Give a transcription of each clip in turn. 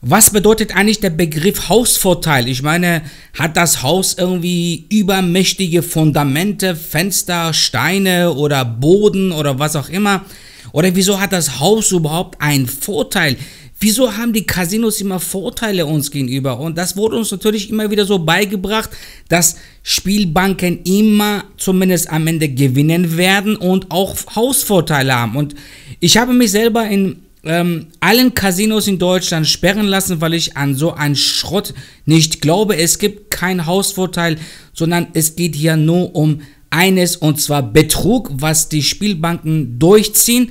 Was bedeutet eigentlich der Begriff Hausvorteil? Ich meine, hat das Haus irgendwie übermächtige Fundamente, Fenster, Steine oder Boden oder was auch immer? Oder wieso hat das Haus überhaupt einen Vorteil? Wieso haben die Casinos immer Vorteile uns gegenüber? Und das wurde uns natürlich immer wieder so beigebracht, dass Spielbanken immer zumindest am Ende gewinnen werden und auch Hausvorteile haben. Und ich habe mich selber in ähm, allen Casinos in Deutschland sperren lassen, weil ich an so einen Schrott nicht glaube. Es gibt keinen Hausvorteil, sondern es geht hier nur um eines und zwar Betrug, was die Spielbanken durchziehen.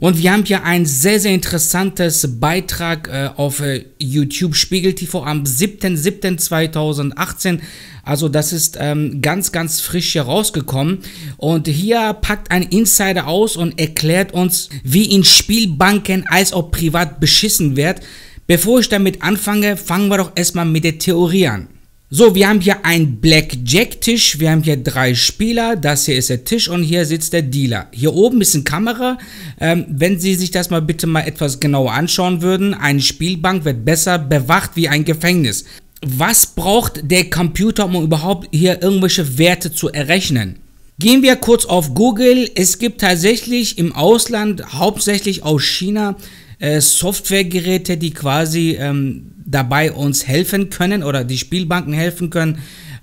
Und wir haben hier ein sehr, sehr interessantes Beitrag äh, auf äh, YouTube Spiegel TV am 7.7.2018. Also das ist ähm, ganz, ganz frisch hier rausgekommen. Und hier packt ein Insider aus und erklärt uns, wie in Spielbanken als auch privat beschissen wird. Bevor ich damit anfange, fangen wir doch erstmal mit der Theorie an. So, wir haben hier einen Blackjack-Tisch, wir haben hier drei Spieler, das hier ist der Tisch und hier sitzt der Dealer. Hier oben ist eine Kamera, ähm, wenn Sie sich das mal bitte mal etwas genauer anschauen würden, eine Spielbank wird besser bewacht wie ein Gefängnis. Was braucht der Computer, um überhaupt hier irgendwelche Werte zu errechnen? Gehen wir kurz auf Google, es gibt tatsächlich im Ausland, hauptsächlich aus China, äh, Softwaregeräte, die quasi ähm, dabei uns helfen können oder die Spielbanken helfen können,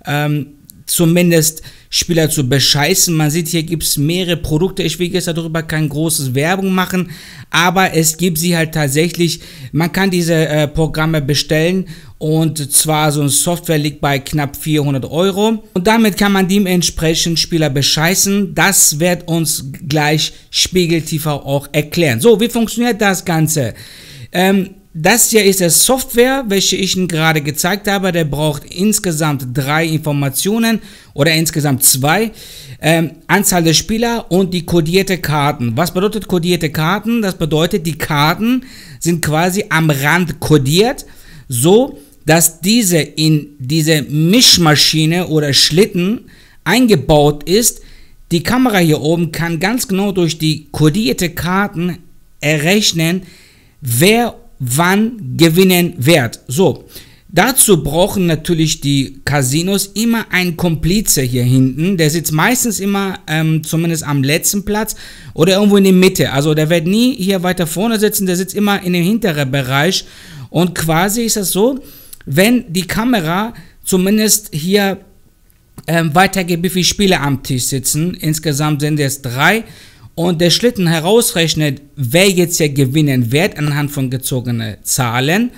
ähm, zumindest Spieler zu bescheißen. Man sieht, hier gibt es mehrere Produkte. Ich will jetzt darüber kein großes Werbung machen, aber es gibt sie halt tatsächlich. Man kann diese äh, Programme bestellen und zwar so eine Software liegt bei knapp 400 Euro und damit kann man dementsprechend Spieler bescheißen. Das wird uns gleich Spiegel TV auch erklären. So, wie funktioniert das Ganze? Ähm, das hier ist der Software, welche ich Ihnen gerade gezeigt habe. Der braucht insgesamt drei Informationen oder insgesamt zwei. Ähm, Anzahl der Spieler und die kodierte Karten. Was bedeutet kodierte Karten? Das bedeutet, die Karten sind quasi am Rand kodiert, so dass diese in diese Mischmaschine oder Schlitten eingebaut ist. Die Kamera hier oben kann ganz genau durch die kodierte Karten errechnen, wer wann gewinnen wird. So, dazu brauchen natürlich die Casinos immer einen Komplize hier hinten. Der sitzt meistens immer ähm, zumindest am letzten Platz oder irgendwo in der Mitte. Also der wird nie hier weiter vorne sitzen, der sitzt immer in dem hinteren Bereich. Und quasi ist das so, wenn die Kamera zumindest hier ähm, weitergibt, wie viele Spieler am Tisch sitzen. Insgesamt sind es drei und der Schlitten herausrechnet, wer jetzt hier gewinnen wird anhand von gezogenen Zahlen,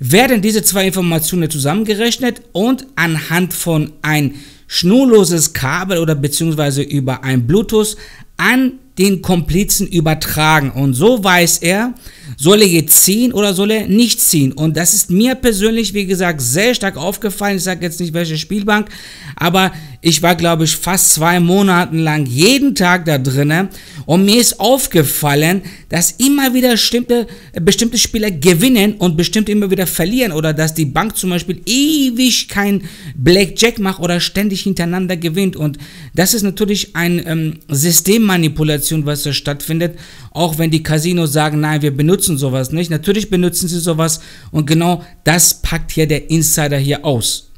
werden diese zwei Informationen zusammengerechnet und anhand von ein schnurloses Kabel oder beziehungsweise über ein Bluetooth an den Komplizen übertragen. Und so weiß er, soll er jetzt ziehen oder soll er nicht ziehen. Und das ist mir persönlich, wie gesagt, sehr stark aufgefallen. Ich sage jetzt nicht welche Spielbank, aber ich war, glaube ich, fast zwei Monate lang jeden Tag da drinnen und mir ist aufgefallen, dass immer wieder bestimmte, bestimmte Spieler gewinnen und bestimmte immer wieder verlieren oder dass die Bank zum Beispiel ewig kein Blackjack macht oder ständig hintereinander gewinnt. Und das ist natürlich eine ähm, Systemmanipulation, was da stattfindet, auch wenn die Casinos sagen, nein, wir benutzen sowas nicht. Natürlich benutzen sie sowas und genau das packt hier der Insider hier aus.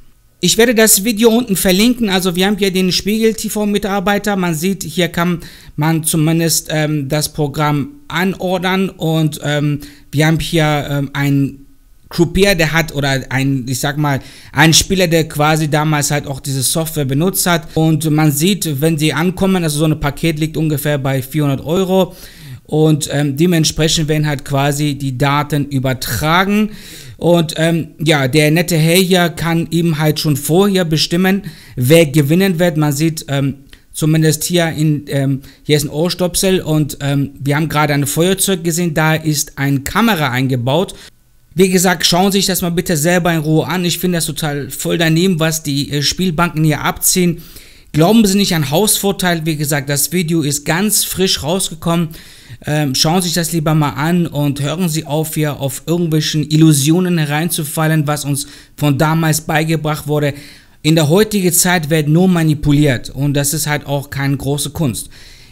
Ich werde das Video unten verlinken. Also wir haben hier den Spiegel TV Mitarbeiter. Man sieht, hier kann man zumindest ähm, das Programm anordern und ähm, wir haben hier ähm, einen Croupier, der hat oder ein, ich sag mal, ein Spieler, der quasi damals halt auch diese Software benutzt hat und man sieht, wenn sie ankommen, also so ein Paket liegt ungefähr bei 400 Euro und ähm, dementsprechend werden halt quasi die Daten übertragen. Und ähm, ja, der nette Herr hier kann eben halt schon vorher bestimmen, wer gewinnen wird. Man sieht ähm, zumindest hier, in, ähm, hier ist ein Ohrstöpsel und ähm, wir haben gerade ein Feuerzeug gesehen, da ist eine Kamera eingebaut. Wie gesagt, schauen Sie sich das mal bitte selber in Ruhe an. Ich finde das total voll daneben, was die äh, Spielbanken hier abziehen. Glauben Sie nicht an Hausvorteil. Wie gesagt, das Video ist ganz frisch rausgekommen. Ähm, schauen Sie sich das lieber mal an und hören Sie auf, hier auf irgendwelchen Illusionen hereinzufallen, was uns von damals beigebracht wurde. In der heutigen Zeit wird nur manipuliert und das ist halt auch keine große Kunst.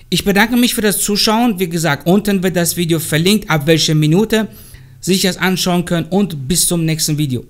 Ich bedanke mich für das Zuschauen. Wie gesagt, unten wird das Video verlinkt, ab welcher Minute. Sich das anschauen können und bis zum nächsten Video.